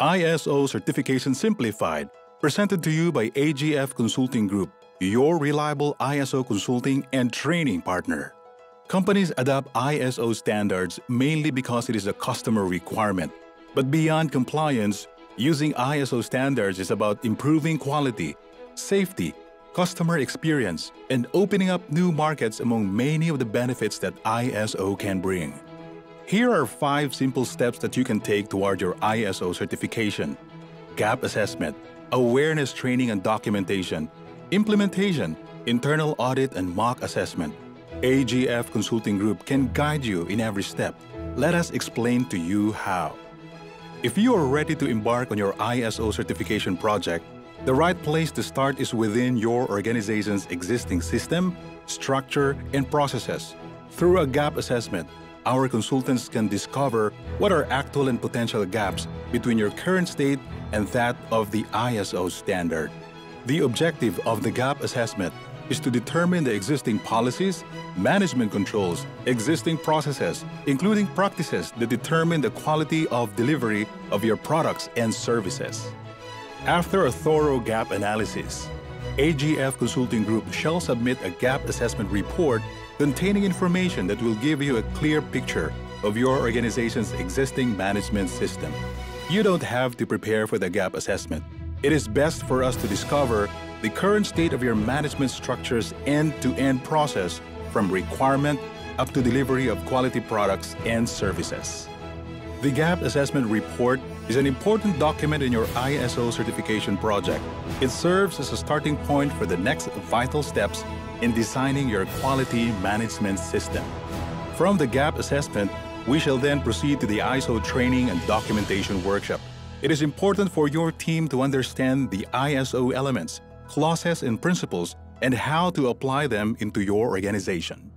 ISO Certification Simplified, presented to you by AGF Consulting Group, your reliable ISO consulting and training partner. Companies adopt ISO standards mainly because it is a customer requirement. But beyond compliance, using ISO standards is about improving quality, safety, customer experience, and opening up new markets among many of the benefits that ISO can bring. Here are five simple steps that you can take toward your ISO certification. Gap assessment, awareness training and documentation, implementation, internal audit and mock assessment. AGF Consulting Group can guide you in every step. Let us explain to you how. If you are ready to embark on your ISO certification project, the right place to start is within your organization's existing system, structure, and processes. Through a gap assessment, our consultants can discover what are actual and potential gaps between your current state and that of the ISO standard. The objective of the gap assessment is to determine the existing policies, management controls, existing processes, including practices that determine the quality of delivery of your products and services. After a thorough gap analysis, AGF Consulting Group shall submit a gap assessment report containing information that will give you a clear picture of your organization's existing management system. You don't have to prepare for the gap assessment. It is best for us to discover the current state of your management structure's end-to-end process from requirement up to delivery of quality products and services. The Gap Assessment Report is an important document in your ISO certification project. It serves as a starting point for the next vital steps in designing your quality management system. From the gap assessment, we shall then proceed to the ISO training and documentation workshop. It is important for your team to understand the ISO elements, clauses, and principles and how to apply them into your organization.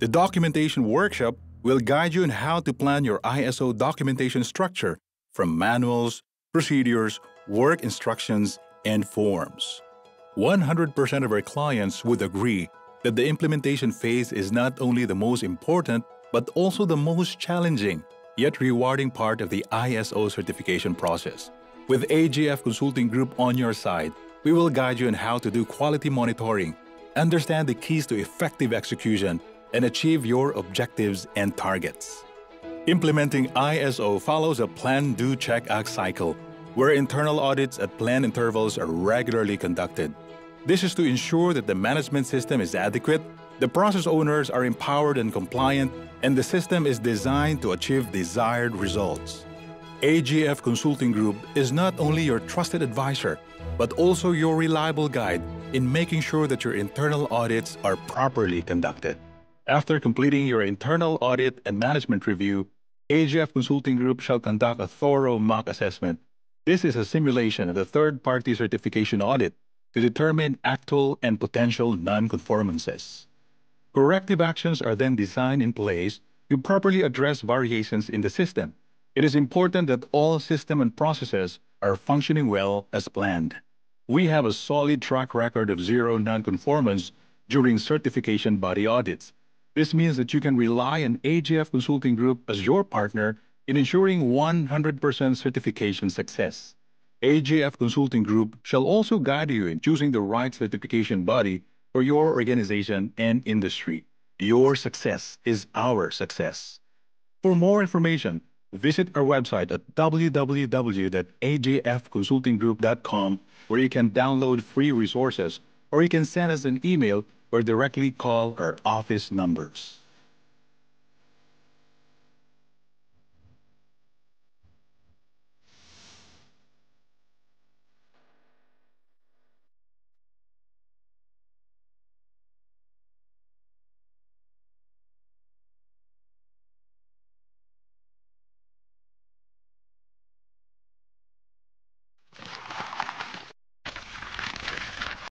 The documentation workshop will guide you in how to plan your ISO documentation structure from manuals, procedures, work instructions, and forms. 100% of our clients would agree that the implementation phase is not only the most important, but also the most challenging, yet rewarding part of the ISO certification process. With AGF Consulting Group on your side, we will guide you on how to do quality monitoring, understand the keys to effective execution, and achieve your objectives and targets. Implementing ISO follows a plan, do, check, act cycle, where internal audits at planned intervals are regularly conducted. This is to ensure that the management system is adequate, the process owners are empowered and compliant, and the system is designed to achieve desired results. AGF Consulting Group is not only your trusted advisor, but also your reliable guide in making sure that your internal audits are properly conducted. After completing your internal audit and management review, AGF Consulting Group shall conduct a thorough mock assessment. This is a simulation of the third-party certification audit to determine actual and potential non-conformances. Corrective actions are then designed in place to properly address variations in the system. It is important that all system and processes are functioning well as planned. We have a solid track record of zero non-conformance during certification body audits. This means that you can rely on AGF Consulting Group as your partner in ensuring 100% certification success. AGF Consulting Group shall also guide you in choosing the right certification body for your organization and industry. Your success is our success. For more information, visit our website at www.agfconsultinggroup.com where you can download free resources or you can send us an email or directly call our office numbers.